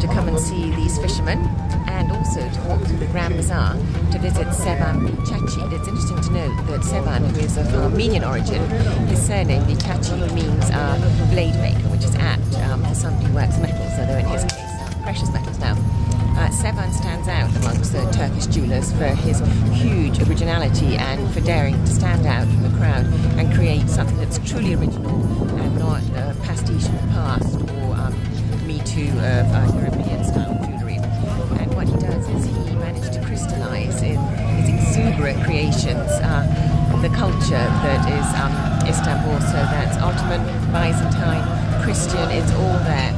to come and see these fishermen and also to walk through the Grand Bazaar to visit Sevan Biçakçi. It's interesting to note that Sevan, who is of Armenian origin, his surname Biçakçi means uh, blade maker, which is apt um, for somebody who works metals, although in his case, uh, precious metals now. Uh, Sevan stands out amongst the Turkish jewelers for his huge originality and for daring to stand out from the crowd and create something that's truly original and not a pastiche of the past uh, European style jewellery. And what he does is he managed to crystallize in his exuberant creations uh, the culture that is um, Istanbul. So that's Ottoman, Byzantine, Christian, it's all there.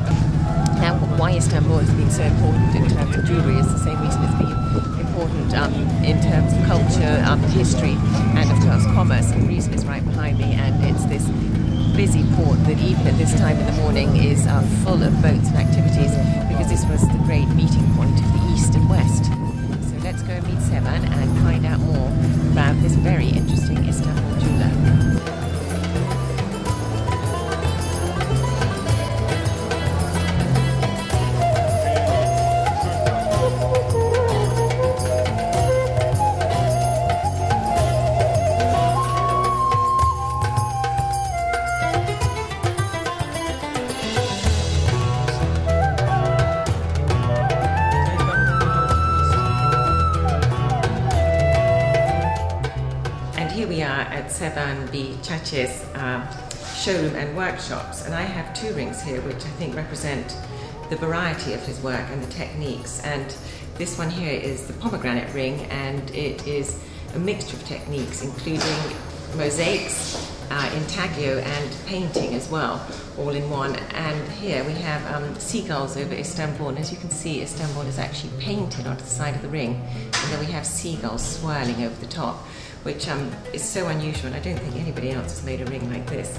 Now, why Istanbul has been so important in terms of jewellery is the same reason it's been important um, in terms of culture, um, history, and of course commerce. And the reason is right behind me, and it's this busy port that even at this time in the morning is uh, full of boats and activities because this was the great meeting at Sevan Biçakçi's uh, showroom and workshops. And I have two rings here which I think represent the variety of his work and the techniques. And this one here is the pomegranate ring, and it is a mixture of techniques, including mosaics, uh, intaglio, and painting as well, all in one. And here we have um, seagulls over Istanbul. And as you can see, Istanbul is actually painted onto the side of the ring. And then we have seagulls swirling over the top, which um, is so unusual. And I don't think anybody else has made a ring like this.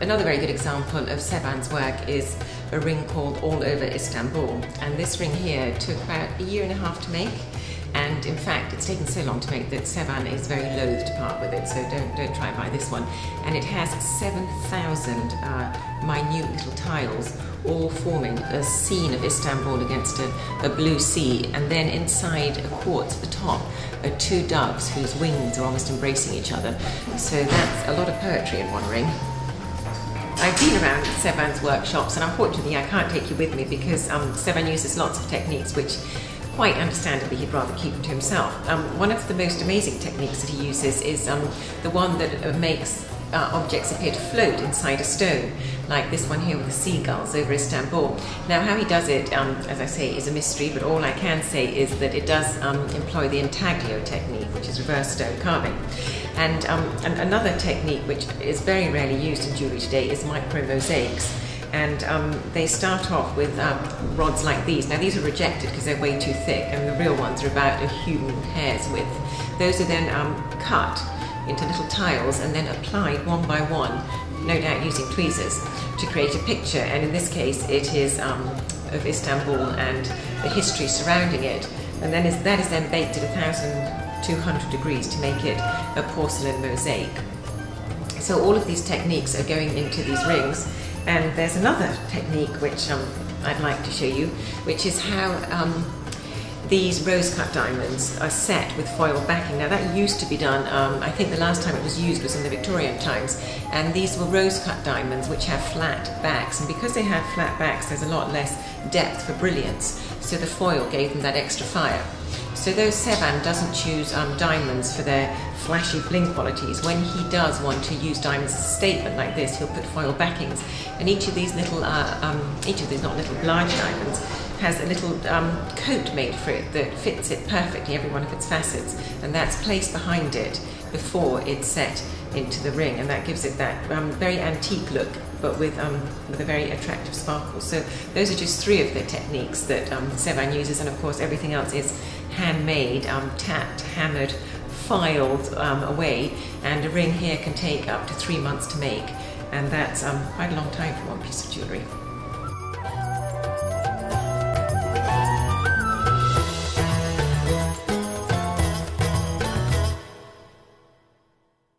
Another very good example of Sevan's work is a ring called All Over Istanbul. And this ring here took about a year and a half to make. And in fact, it's taken so long to make that Sevan is very loath to part with it, so don't, don't try and buy this one. And it has 7,000 uh, minute little tiles, all forming a scene of Istanbul against a, a blue sea. And then inside a quartz at the top are two doves whose wings are almost embracing each other. So that's a lot of poetry in one ring. I've been around Sevan's workshops, and unfortunately, I can't take you with me because um, Sevan uses lots of techniques which, quite understandably, he'd rather keep it to himself. Um, one of the most amazing techniques that he uses is um, the one that uh, makes uh, objects appear to float inside a stone, like this one here with the seagulls over Istanbul. Now, how he does it, um, as I say, is a mystery, but all I can say is that it does um, employ the intaglio technique, which is reverse stone carving. And, um, and another technique which is very rarely used in jewellery today is micro mosaics. And um, they start off with um, rods like these. Now, these are rejected because they're way too thick, and the real ones are about a human hair's width. Those are then um, cut into little tiles and then applied one by one, no doubt using tweezers, to create a picture. And in this case, it is um, of Istanbul and the history surrounding it. And then is, that is then baked at 1,200 degrees to make it a porcelain mosaic. So all of these techniques are going into these rings. And there's another technique which um, I'd like to show you, which is how um, these rose cut diamonds are set with foil backing. Now that used to be done, um, I think the last time it was used was in the Victorian times, and these were rose cut diamonds which have flat backs, and because they have flat backs there's a lot less depth for brilliance, so the foil gave them that extra fire. So though Sevan doesn't choose um, diamonds for their flashy bling qualities, when he does want to use diamonds as a statement like this, he'll put foil backings, and each of these little, uh, um, each of these not little large diamonds, has a little um, coat made for it that fits it perfectly, every one of its facets, and that's placed behind it before it's set into the ring, and that gives it that um, very antique look, but with um, with a very attractive sparkle. So those are just three of the techniques that um, Sevan uses, and of course everything else is handmade, um, tapped, hammered, filed um, away, and a ring here can take up to three months to make, and that's um, quite a long time for one piece of jewellery.